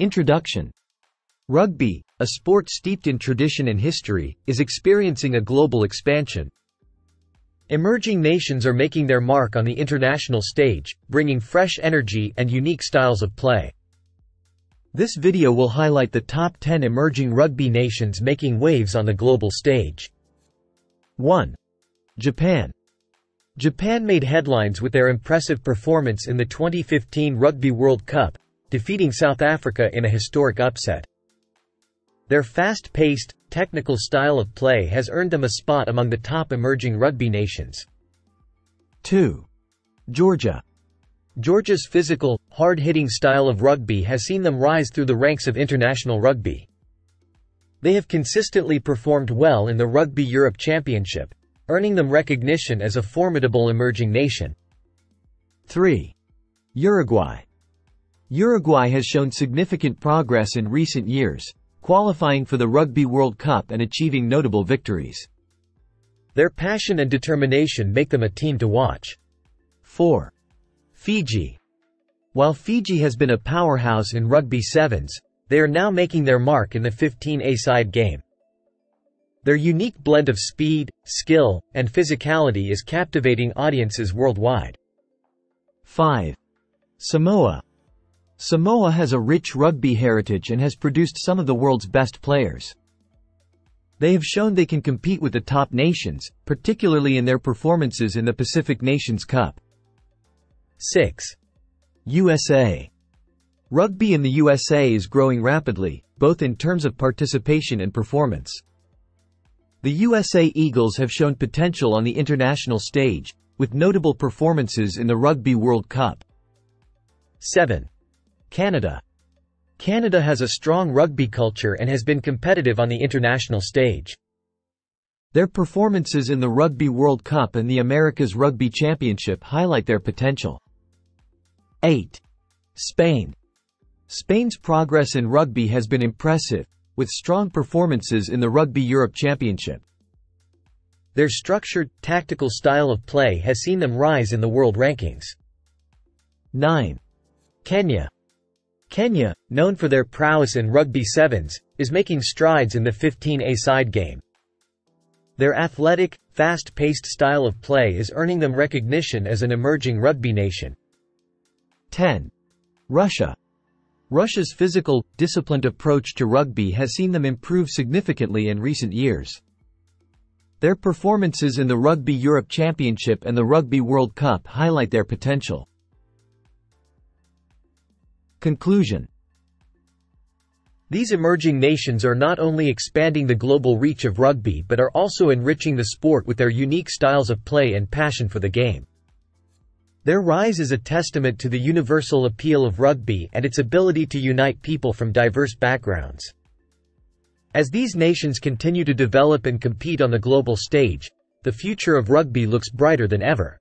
Introduction Rugby, a sport steeped in tradition and history, is experiencing a global expansion. Emerging nations are making their mark on the international stage, bringing fresh energy and unique styles of play. This video will highlight the top 10 emerging rugby nations making waves on the global stage. 1. Japan. Japan made headlines with their impressive performance in the 2015 Rugby World Cup, defeating South Africa in a historic upset. Their fast-paced, technical style of play has earned them a spot among the top emerging rugby nations. 2. Georgia. Georgia's physical, hard-hitting style of rugby has seen them rise through the ranks of international rugby. They have consistently performed well in the Rugby Europe Championship, earning them recognition as a formidable emerging nation. 3. Uruguay. Uruguay has shown significant progress in recent years, qualifying for the Rugby World Cup and achieving notable victories. Their passion and determination make them a team to watch. 4. Fiji. While Fiji has been a powerhouse in rugby sevens, they are now making their mark in the 15-a-side game. Their unique blend of speed, skill, and physicality is captivating audiences worldwide. 5. Samoa. Samoa has a rich rugby heritage and has produced some of the world's best players. They have shown they can compete with the top nations, particularly in their performances in the Pacific Nations Cup. 6. USA. Rugby in the USA is growing rapidly, both in terms of participation and performance. The USA Eagles have shown potential on the international stage, with notable performances in the Rugby World Cup. 7. Canada. Canada has a strong rugby culture and has been competitive on the international stage. Their performances in the Rugby World Cup and the America's Rugby Championship highlight their potential. 8. Spain. Spain's progress in rugby has been impressive, with strong performances in the Rugby Europe Championship. Their structured, tactical style of play has seen them rise in the world rankings. 9. Kenya. Kenya, known for their prowess in rugby sevens, is making strides in the 15-a-side game. Their athletic, fast-paced style of play is earning them recognition as an emerging rugby nation. 10. Russia. Russia's physical, disciplined approach to rugby has seen them improve significantly in recent years. Their performances in the Rugby Europe Championship and the Rugby World Cup highlight their potential. Conclusion These emerging nations are not only expanding the global reach of rugby but are also enriching the sport with their unique styles of play and passion for the game. Their rise is a testament to the universal appeal of rugby and its ability to unite people from diverse backgrounds. As these nations continue to develop and compete on the global stage, the future of rugby looks brighter than ever.